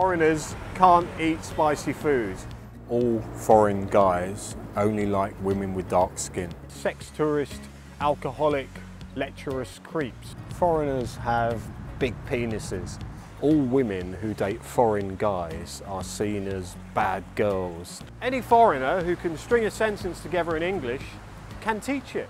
Foreigners can't eat spicy food. All foreign guys only like women with dark skin. Sex tourist, alcoholic, lecherous creeps. Foreigners have big penises. All women who date foreign guys are seen as bad girls. Any foreigner who can string a sentence together in English can teach it.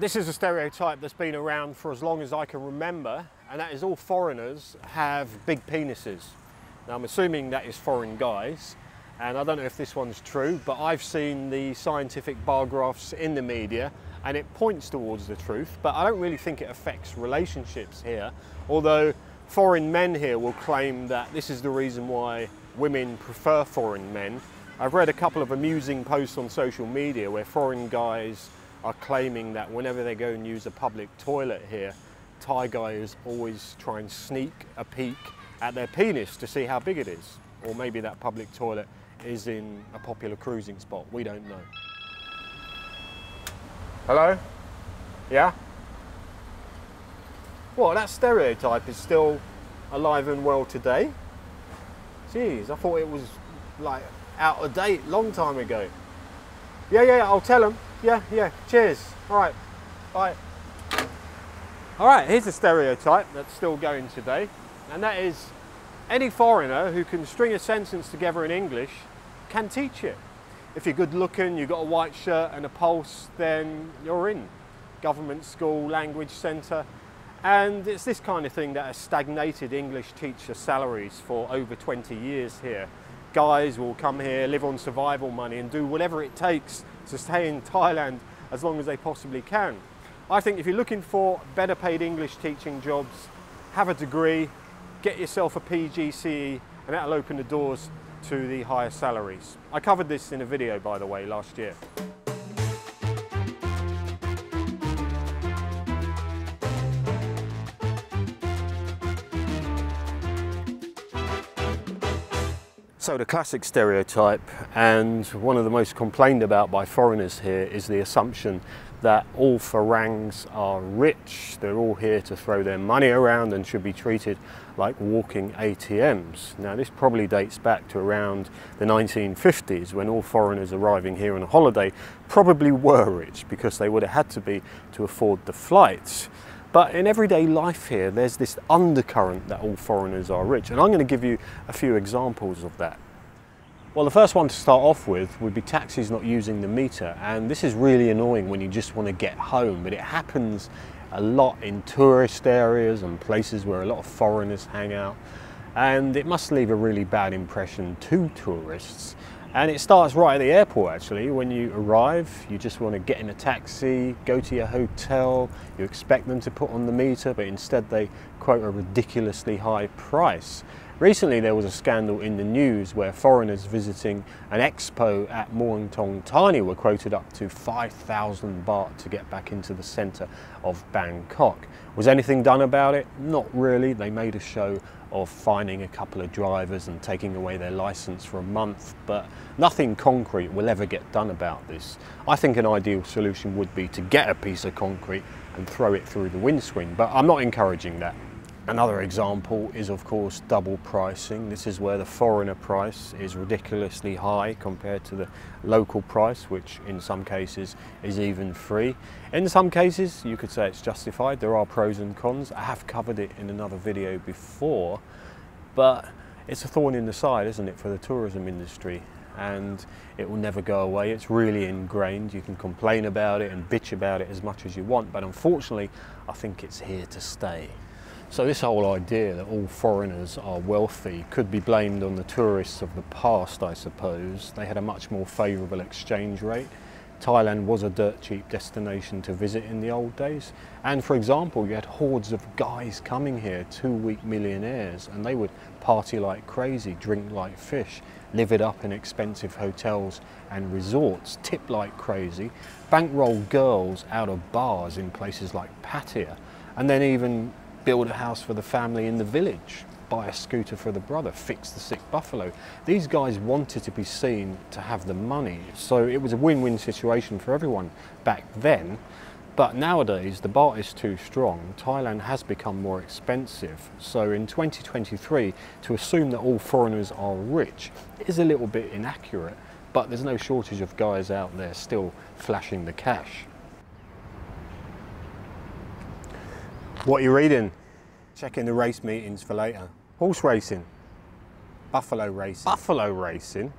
This is a stereotype that's been around for as long as I can remember, and that is all foreigners have big penises. Now I'm assuming that is foreign guys, and I don't know if this one's true, but I've seen the scientific bar graphs in the media and it points towards the truth, but I don't really think it affects relationships here, although foreign men here will claim that this is the reason why women prefer foreign men. I've read a couple of amusing posts on social media where foreign guys are claiming that whenever they go and use a public toilet here, Thai guys always try and sneak a peek at their penis to see how big it is. Or maybe that public toilet is in a popular cruising spot, we don't know. Hello? Yeah? Well, that stereotype is still alive and well today? Jeez, I thought it was like out of date long time ago. Yeah, yeah, I'll tell them. Yeah, yeah, cheers. All right, bye. All right, here's a stereotype that's still going today, and that is any foreigner who can string a sentence together in English can teach it. If you're good looking, you've got a white shirt and a pulse, then you're in. Government school, language centre, and it's this kind of thing that has stagnated English teacher salaries for over 20 years here. Guys will come here, live on survival money and do whatever it takes to stay in Thailand as long as they possibly can. I think if you're looking for better paid English teaching jobs, have a degree, get yourself a PGCE and that'll open the doors to the higher salaries. I covered this in a video by the way last year. So the classic stereotype and one of the most complained about by foreigners here is the assumption that all Farangs are rich. They're all here to throw their money around and should be treated like walking ATMs. Now this probably dates back to around the 1950s when all foreigners arriving here on a holiday probably were rich because they would have had to be to afford the flights. But in everyday life here, there's this undercurrent that all foreigners are rich. And I'm going to give you a few examples of that. Well, the first one to start off with would be taxis not using the meter. And this is really annoying when you just want to get home, but it happens a lot in tourist areas and places where a lot of foreigners hang out. And it must leave a really bad impression to tourists. And it starts right at the airport actually. When you arrive, you just want to get in a taxi, go to your hotel, you expect them to put on the meter, but instead they quote a ridiculously high price. Recently there was a scandal in the news where foreigners visiting an expo at Muangthong Thani were quoted up to 5,000 baht to get back into the centre of Bangkok. Was anything done about it? Not really. They made a show of fining a couple of drivers and taking away their licence for a month, but nothing concrete will ever get done about this. I think an ideal solution would be to get a piece of concrete and throw it through the windscreen, but I'm not encouraging that. Another example is of course double pricing. This is where the foreigner price is ridiculously high compared to the local price, which in some cases is even free. In some cases you could say it's justified. There are pros and cons. I have covered it in another video before, but it's a thorn in the side, isn't it, for the tourism industry? and it will never go away. It's really ingrained. You can complain about it and bitch about it as much as you want, but unfortunately, I think it's here to stay. So this whole idea that all foreigners are wealthy could be blamed on the tourists of the past, I suppose. They had a much more favourable exchange rate. Thailand was a dirt cheap destination to visit in the old days. And for example, you had hordes of guys coming here, two week millionaires, and they would party like crazy, drink like fish, live it up in expensive hotels and resorts, tip like crazy, bankroll girls out of bars in places like Pattaya, and then even build a house for the family in the village. buy a scooter for the brother, fix the sick buffalo. These guys wanted to be seen to have the money, so it was a win-win situation for everyone back then. But nowadays, the baht is too strong. Thailand has become more expensive. So in 2023, to assume that all foreigners are rich is a little bit inaccurate. But there's no shortage of guys out there still flashing the cash. What are you reading? Checking the race meetings for later. Horse racing. Buffalo racing. Buffalo racing?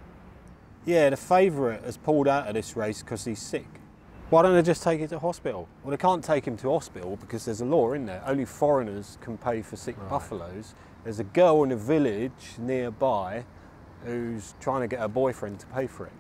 Yeah, the favourite has pulled out of this race because he's sick. Why don't they just take him to hospital? Well, they can't take him to hospital because there's a law in there. Only foreigners can pay for sick right. buffaloes. There's a girl in a village nearby who's trying to get her boyfriend to pay for it.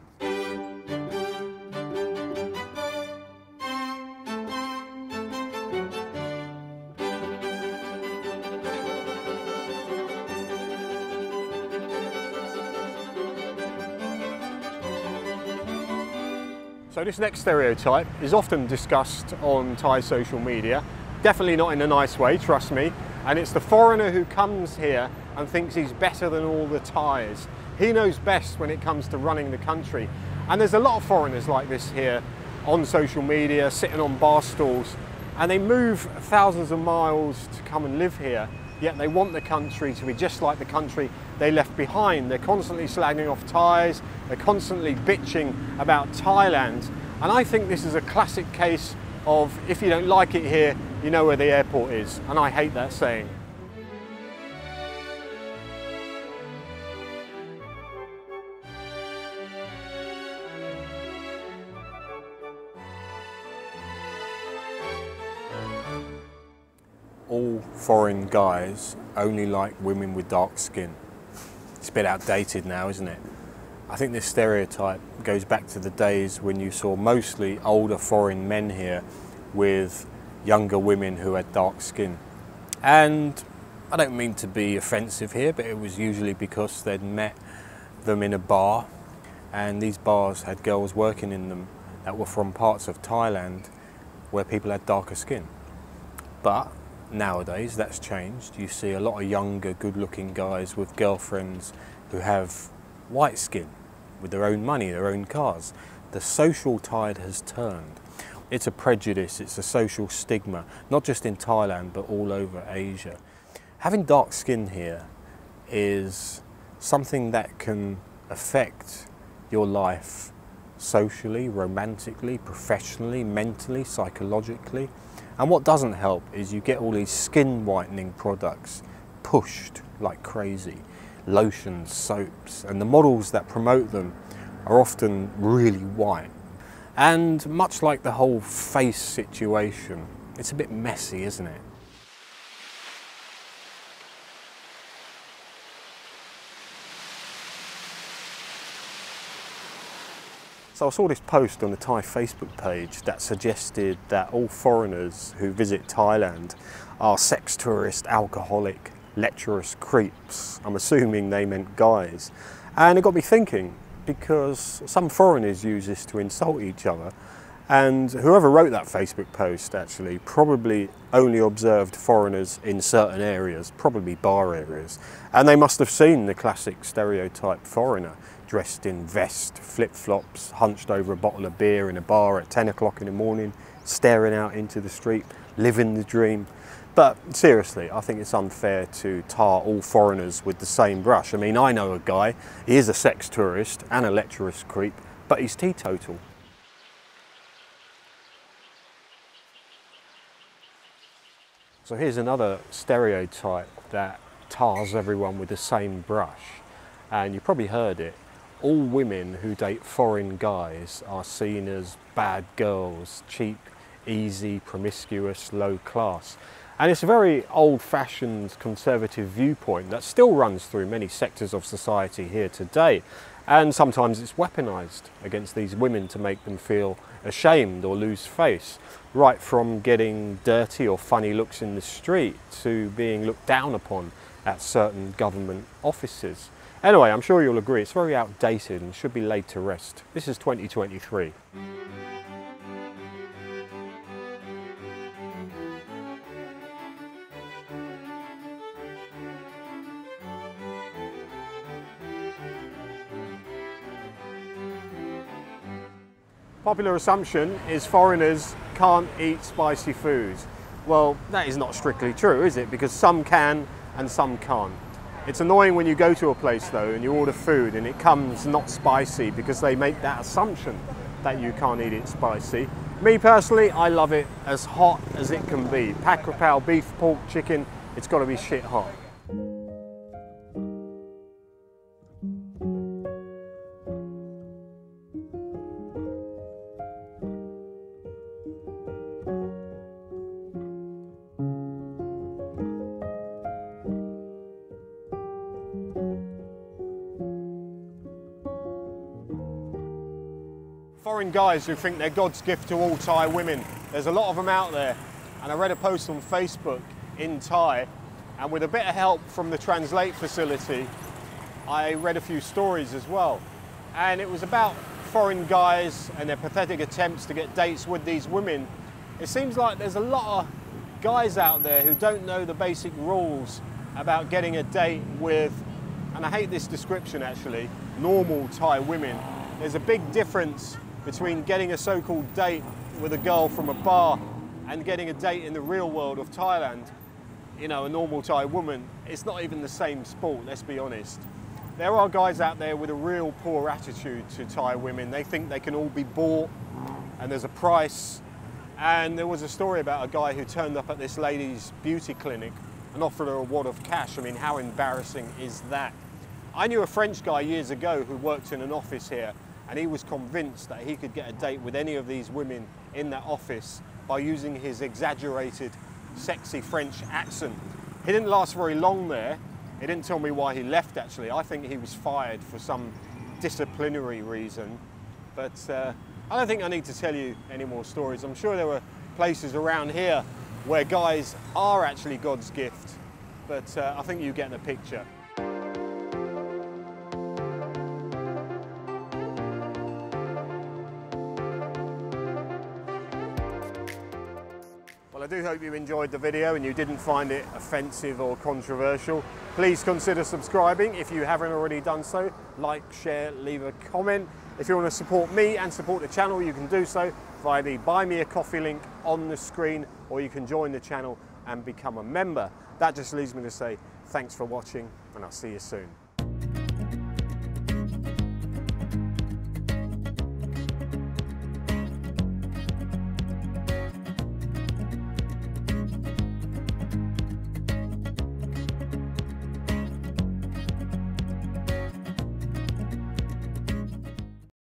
This next stereotype is often discussed on Thai social media, definitely not in a nice way, trust me, and it's the foreigner who comes here and thinks he's better than all the Thais. He knows best when it comes to running the country. And there's a lot of foreigners like this here on social media, sitting on bar stools, and they move thousands of miles to come and live here yet they want the country to be just like the country they left behind. They're constantly slagging off Thais, they're constantly bitching about Thailand. And I think this is a classic case of if you don't like it here, you know where the airport is. And I hate that saying. all foreign guys only like women with dark skin. It's a bit outdated now, isn't it? I think this stereotype goes back to the days when you saw mostly older foreign men here with younger women who had dark skin. And I don't mean to be offensive here, but it was usually because they'd met them in a bar and these bars had girls working in them that were from parts of Thailand where people had darker skin. But nowadays that's changed. You see a lot of younger, good looking guys with girlfriends who have white skin with their own money, their own cars. The social tide has turned. It's a prejudice, it's a social stigma, not just in Thailand but all over Asia. Having dark skin here is something that can affect your life socially, romantically, professionally, mentally, psychologically. And what doesn't help is you get all these skin whitening products pushed like crazy, lotions, soaps, and the models that promote them are often really white. And much like the whole face situation, it's a bit messy, isn't it? So I saw this post on the Thai Facebook page that suggested that all foreigners who visit Thailand are sex tourist, alcoholic, lecherous creeps. I'm assuming they meant guys. And it got me thinking because some foreigners use this to insult each other. And whoever wrote that Facebook post actually probably only observed foreigners in certain areas, probably bar areas. And they must have seen the classic stereotype foreigner dressed in vest, flip-flops, hunched over a bottle of beer in a bar at 10 o'clock in the morning, staring out into the street, living the dream. But seriously, I think it's unfair to tar all foreigners with the same brush. I mean, I know a guy, he is a sex tourist and a lecherous creep, but he's teetotal. So here's another stereotype that tars everyone with the same brush. And you probably heard it, all women who date foreign guys are seen as bad girls, cheap, easy, promiscuous, low class. And it's a very old fashioned conservative viewpoint that still runs through many sectors of society here today. And sometimes it's weaponized against these women to make them feel ashamed or lose face, right from getting dirty or funny looks in the street to being looked down upon at certain government offices. Anyway, I'm sure you'll agree it's very outdated and should be laid to rest. This is 2023. Popular assumption is foreigners can't eat spicy foods. Well, that is not strictly true, is it? Because some can and some can't. It's annoying when you go to a place though and you order food and it comes not spicy because they make that assumption that you can't eat it spicy. Me personally, I love it as hot as it can be. Pad Krapao beef, pork, chicken, it's got to be shit hot. Foreign guys who think they're God's gift to all Thai women. There's a lot of them out there. And I read a post on Facebook in Thai, and with a bit of help from the Translate facility, I read a few stories as well. And it was about foreign guys and their pathetic attempts to get dates with these women. It seems like there's a lot of guys out there who don't know the basic rules about getting a date with, and I hate this description actually, normal Thai women. There's a big difference between getting a so-called date with a girl from a bar and getting a date in the real world of Thailand, you know, a normal Thai woman, it's not even the same sport, let's be honest. There are guys out there with a real poor attitude to Thai women. They think they can all be bought and there's a price. And there was a story about a guy who turned up at this lady's beauty clinic and offered her a wad of cash. I mean, how embarrassing is that? I knew a French guy years ago who worked in an office here and he was convinced that he could get a date with any of these women in that office by using his exaggerated, sexy French accent. He didn't last very long there. He didn't tell me why he left actually. I think he was fired for some disciplinary reason. But uh, I don't think I need to tell you any more stories. I'm sure there were places around here where guys are actually God's gift. But uh, I think you get the picture. Well, I do hope you enjoyed the video and you didn't find it offensive or controversial. Please consider subscribing if you haven't already done so. Like, share, leave a comment. If you want to support me and support the channel, you can do so via the Buy Me a Coffee link on the screen, or you can join the channel and become a member. That just leaves me to say thanks for watching, and I'll see you soon.